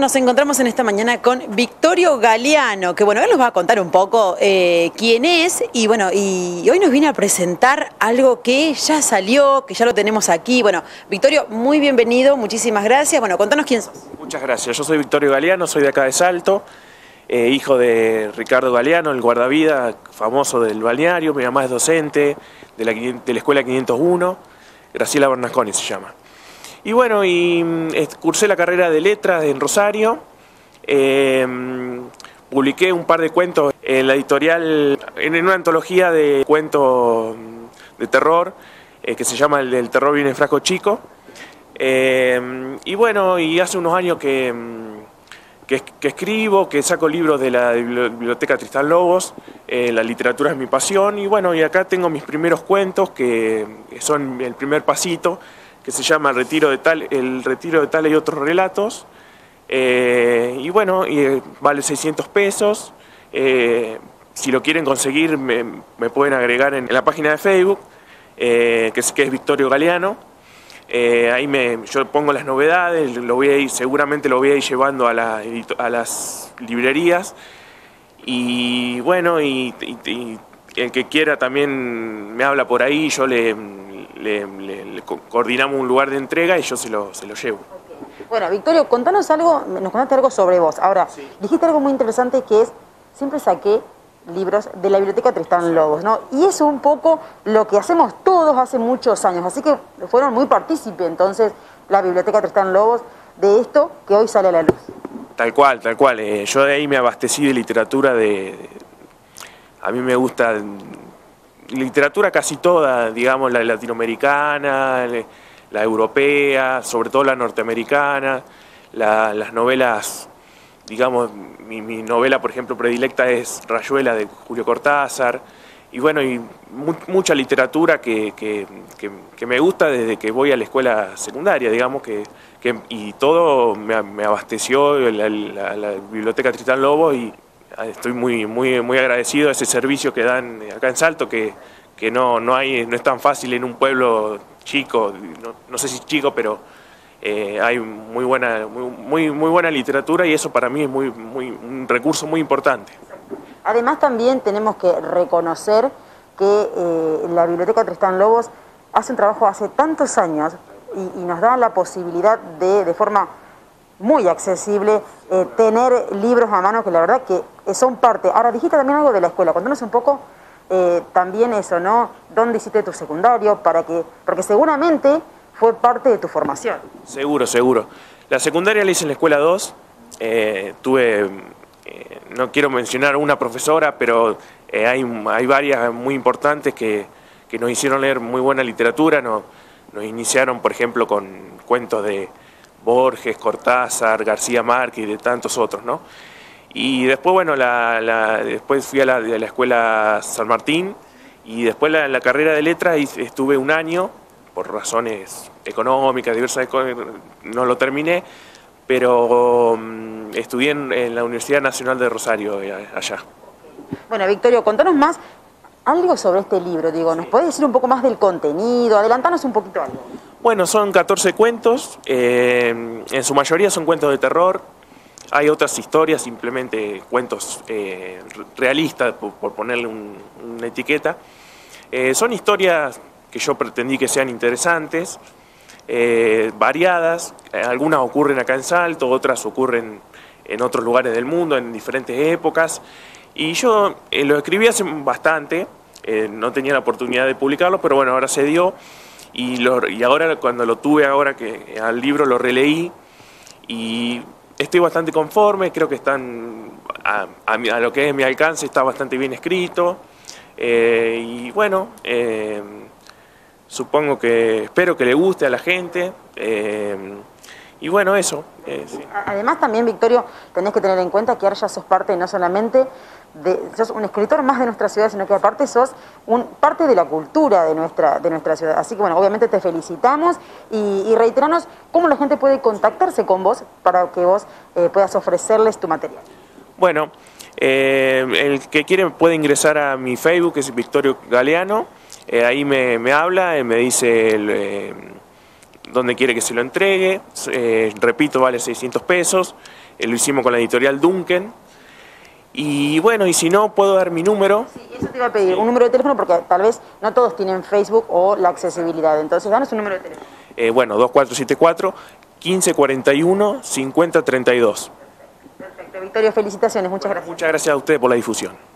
Nos encontramos en esta mañana con Victorio Galeano, que bueno, él nos va a contar un poco eh, quién es y bueno, y hoy nos viene a presentar algo que ya salió, que ya lo tenemos aquí. Bueno, Victorio, muy bienvenido, muchísimas gracias. Bueno, contanos quién sos. Muchas gracias, yo soy Victorio Galeano, soy de acá de Salto, eh, hijo de Ricardo Galeano, el guardavida famoso del balneario, mi mamá es docente de la, de la Escuela 501, Graciela Bernasconi se llama. Y bueno, y mm, cursé la carrera de letras en Rosario. Em, publiqué un par de cuentos en la editorial, en una antología de cuentos de terror eh, que se llama El del terror viene frasco chico. Em, y bueno, y hace unos años que, mm, que, escribo, que saco libros de la biblioteca Tristán Lobos, eh, la literatura es mi pasión, y bueno, y acá tengo mis primeros cuentos que son el primer pasito que se llama El Retiro de Tal, el retiro de tal y otros relatos. Eh, y bueno, eh, vale 600 pesos. Eh, si lo quieren conseguir, me, pueden agregar en, la página de Facebook, que, es, que es Victorio Galeano. ahí me, yo pongo las novedades, lo voy a ir, seguramente lo voy a ir llevando a, a las librerías. Y bueno, y, el que quiera también me habla por ahí, yo le, le, coordinamos un lugar de entrega y yo se lo, se lo llevo. Bueno, Victorio, contanos algo, nos contaste algo sobre vos. Ahora, dijiste algo muy interesante que es, siempre saqué libros de la biblioteca Tristán Lobos, ¿no? Y eso es un poco lo que hacemos todos hace muchos años, así que fueron muy partícipes entonces la biblioteca Tristán Lobos de esto que hoy sale a la luz. Tal cual, tal cual. Eh, yo de ahí me abastecí de literatura de... A mí me gusta literatura casi toda, digamos, la latinoamericana, la europea, sobre todo la norteamericana, las novelas, digamos, mi, novela, por ejemplo, predilecta es Rayuela de Julio Cortázar, y bueno, y mucha literatura que, que, me gusta desde que voy a la escuela secundaria, digamos, que, y todo me, abasteció la, la biblioteca Tristán Lobo y estoy muy, muy, muy agradecido a ese servicio que dan acá en Salto, que, que no, no, hay, no es tan fácil en un pueblo chico, no, sé si chico, pero eh, hay muy buena, muy, muy buena literatura y eso para mí es muy, muy, un recurso muy importante. Además también tenemos que reconocer que eh, la Biblioteca Tristán Lobos hace un trabajo hace tantos años y, nos da la posibilidad de, de forma muy accesible, eh, tener libros a mano que la verdad que son parte. Ahora, dijiste también algo de la escuela, contanos un poco eh, también eso, ¿no? ¿Dónde hiciste tu secundario? Para que, porque seguramente fue parte de tu formación. Seguro, seguro. La secundaria la hice en la escuela 2, eh, tuve, no quiero mencionar una profesora, pero hay, hay varias muy importantes que, que, nos hicieron leer muy buena literatura, nos, nos iniciaron, por ejemplo, con cuentos de Borges, Cortázar, García Márquez y de tantos otros, ¿no? Y después, bueno, la, después fui a la, la, escuela San Martín y después la, la carrera de letras estuve un año, por razones económicas, diversas, no lo terminé, pero mm, estudié en, la Universidad Nacional de Rosario, eh, allá. Bueno, Victorio, contanos más algo sobre este libro, digo, ¿nos puedes decir un poco más del contenido? Adelantanos un poquito algo. Bueno, son 14 cuentos, eh, en su mayoría son cuentos de terror, hay otras historias, simplemente cuentos eh, realistas, por, ponerle una etiqueta. Eh, son historias que yo pretendí que sean interesantes, variadas, algunas ocurren acá en Salto, otras ocurren en otros lugares del mundo, en diferentes épocas, y yo lo escribí hace bastante, no tenía la oportunidad de publicarlo, pero bueno, ahora se dio. Y, y ahora cuando lo tuve, ahora que al libro lo releí y estoy bastante conforme, creo que están a, a, lo que es mi alcance, está bastante bien escrito. Eh, y bueno, eh, supongo que espero que le guste a la gente. Eh, y bueno, eso. Además también, Victorio, tenés que tener en cuenta que ahora ya sos parte no solamente sos un escritor más de nuestra ciudad, sino que aparte sos un, parte de la cultura de nuestra, de nuestra ciudad. Así que bueno, obviamente te felicitamos y, y reiteranos cómo la gente puede contactarse con vos para que vos eh, puedas ofrecerles tu material. Bueno, eh, el que quiere puede ingresar a mi Facebook, que es Victorio Galeano, eh, ahí me, me, habla, me dice dónde quiere que se lo entregue, repito, vale 600 pesos. eh, lo hicimos con la editorial Duncan. Y bueno, y si no, puedo dar mi número. Sí, eso te iba a pedir, un número de teléfono porque tal vez no todos tienen Facebook o la accesibilidad. Entonces, danos un número de teléfono. Eh, bueno, 2474 1541 5032. Perfecto, Victorio, felicitaciones, muchas gracias. Muchas gracias a usted por la difusión.